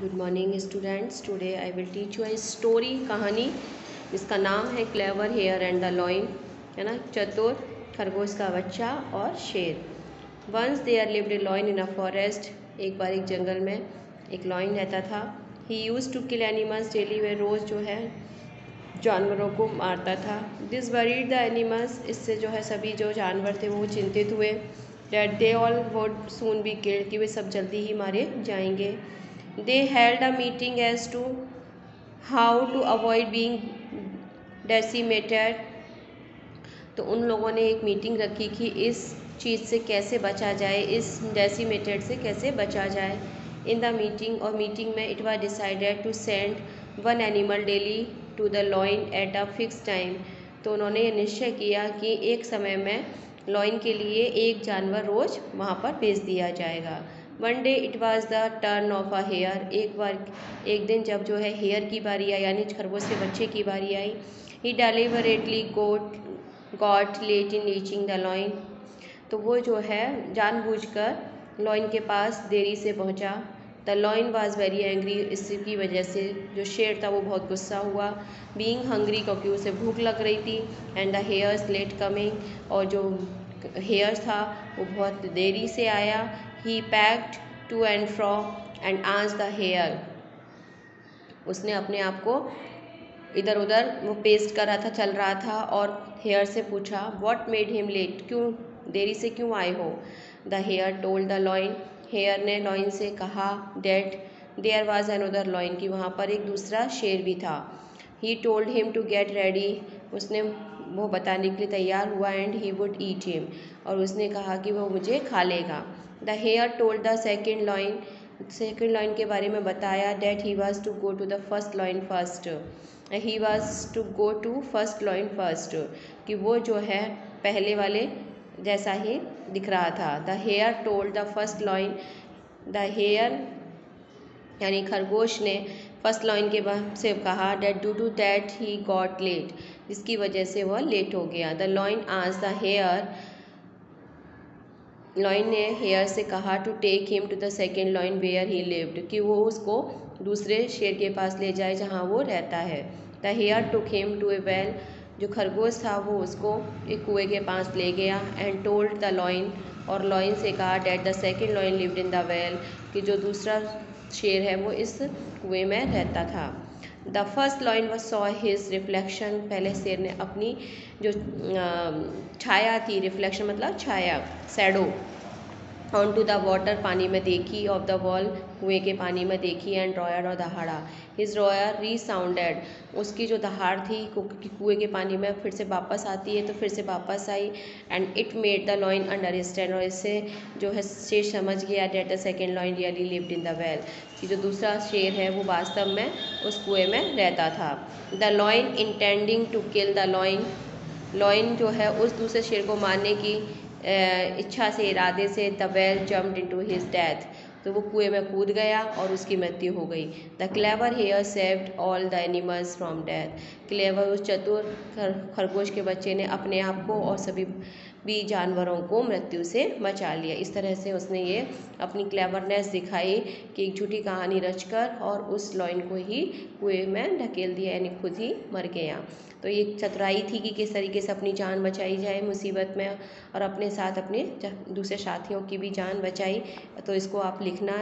Good morning students today I will teach you I story कहानी। जिसका नाम है clever hare and the lion है ना? चतुर, खरगोश का बच्चा और शेर। Once there lived a lion in a forest एक बार एक जंगल में एक लॉइन रहता था। He used to kill animals daily वे रोज़ जो है जानवरों को मारता था। दिस वरीड द एनिमल्स इससे जो है सभी जो जानवर थे वो चिंतित हुए। That they all would soon be killed कि वे सब जल्दी ही मारे जाएँगे। They held a meeting as to how to avoid being decimated. तो उन लोगों ने एक मीटिंग रखी कि इस चीज़ से कैसे बचा जाए, इस डेसीमेटेड से कैसे बचा जाए। इन द मीटिंग और मीटिंग में it was decided to send one animal daily to the lion at a fix time तो उन्होंने ये निश्चय किया कि एक समय में लॉइन के लिए एक जानवर रोज़ वहाँ पर भेज दिया जाएगा। One day it was the turn of a hare एक बार, एक दिन जब जो है हेयर की बारी आई, यानी खरगोश के बच्चे की बारी आई he deliberately got got late in reaching the lion तो वो जो है जानबूझकर लॉइन के पास देरी से पहुँचा। The lion was very angry इसकी वजह से जो शेर था वो बहुत गुस्सा हुआ। बींग हंग्री क्योंकि उसे भूख लग रही थी and the hare's late coming और जो हेयर था वो बहुत देरी से आया। He paced to and fro and आंस the hare उसने अपने आप को इधर उधर वो पेस्ट कर रहा था, चल रहा था और हेयर से पूछा वॉट मेड हिम लेट क्यों देरी से क्यों आए हो? The hare told the lion hare ने लॉइन से कहा that there was another lion की वहाँ पर एक दूसरा शेर भी था. He told him to get ready उसने वो बताने के लिए तैयार हुआ and he would eat him और उसने कहा कि वो मुझे खा लेगा। The hare told the second lion second lion के बारे में बताया that he was to go to the first lion first he was to go to first lion first कि वो जो है पहले वाले जैसा ही दिख रहा था. The hare told the first lion the hare यानी खरगोश ने फ़र्स्ट लॉइन के से कहा that due to that he got late जिसकी वजह से वह लेट हो गया. द लॉइन आज द हेयर लॉइन ने हेयर से कहा to take him to the second lion where he lived कि वो उसको दूसरे शेर के पास ले जाए जहाँ वो रहता है। The hare took him to a well जो खरगोश था, वो उसको एक कुएँ के पास ले गया एंड टोल्ड द लॉइन और लॉइन से कहा that the second lion lived in the well कि जो दूसरा शेर है, वो इस कुएँ में रहता था। द फ़र्स्ट लॉइन व सॉ हिज रिफ्लेक्शन पहले शेर ने अपनी जो छाया थी रिफ्लेक्शन मतलब छाया shadow on to the water पानी में देखी ऑफ़ द वॉल कुएँ के पानी में देखी एंड रॉयर और दहाड़ा। हिज रॉयर री साउंडेड उसकी जो दहाड़ थी कुएँ के पानी में फिर से वापस आती है तो फिर से वापस आई and it made the lion understand और इससे जो है, शेर समझ गया that the second lion really lived in the well कि जो दूसरा शेर है, वो वास्तव में उस कुएँ में रहता था। The lion intending to kill the lion lion जो है, उस दूसरे शेर को मारने की इच्छा से इरादे से the well jumped into his death तो वो कुएँ में कूद गया और उसकी मृत्यु हो गई। The clever hare saved all the animals from death clever उस चतुर खरगोश के बच्चे ने अपने आप को और सभी भी जानवरों को मृत्यु से बचा लिया। इस तरह से उसने ये अपनी क्लेवरनेस दिखाई कि एक झूठी कहानी रचकर और उस लॉइन को ही कुएँ में ढकेल दिया, यानी खुद ही मर गया। तो ये चतुराई थी कि किस तरीके से अपनी जान बचाई जाए मुसीबत में और अपने साथ अपने दूसरे साथियों की भी जान बचाई। तो इसको आप लिखना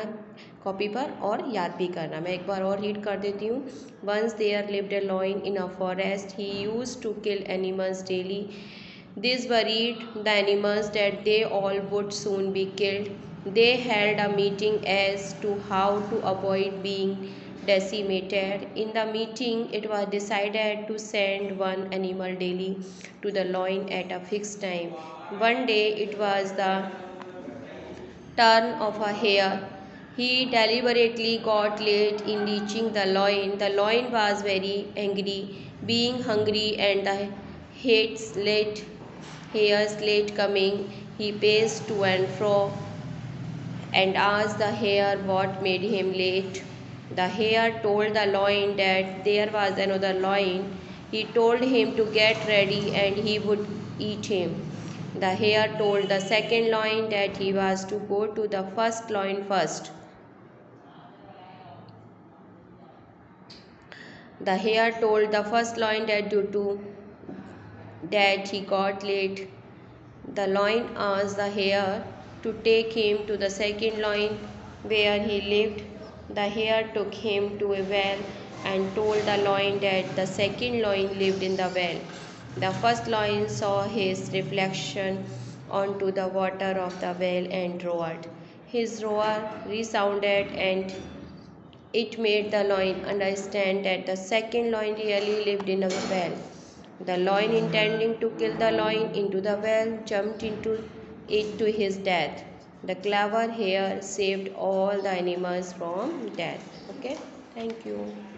कॉपी पर और याद भी करना। मैं एक बार और रीड कर देती हूँ। Once there lived a lion in a forest he used to kill animals daily this worried the animals that they all would soon be killed they held a meeting as to how to avoid being decimated. In the meeting it was decided to send one animal daily to the lion at a fix time one day it was the turn of a hare. He deliberately got late in reaching the loin. The loin was very angry, being hungry, and the hates late Here's late coming. He paced to and fro and asked the hare what made him late. The hare told the loin that there was another loin. He told him to get ready and he would eat him. The hare told the second loin that he was to go to the first loin first. The hare told the first lion that due to that he got late. The lion asked the hare to take him to the second lion where he lived. The hare took him to a well and told the lion that the second lion lived in the well. The first lion saw his reflection onto the water of the well and roared. His roar resounded and it made the lion understand that the second lion really lived in a well. The lion, intending to kill the lion into the well, jumped into it to his death. The clever hare saved all the animals from death. Okay, thank you.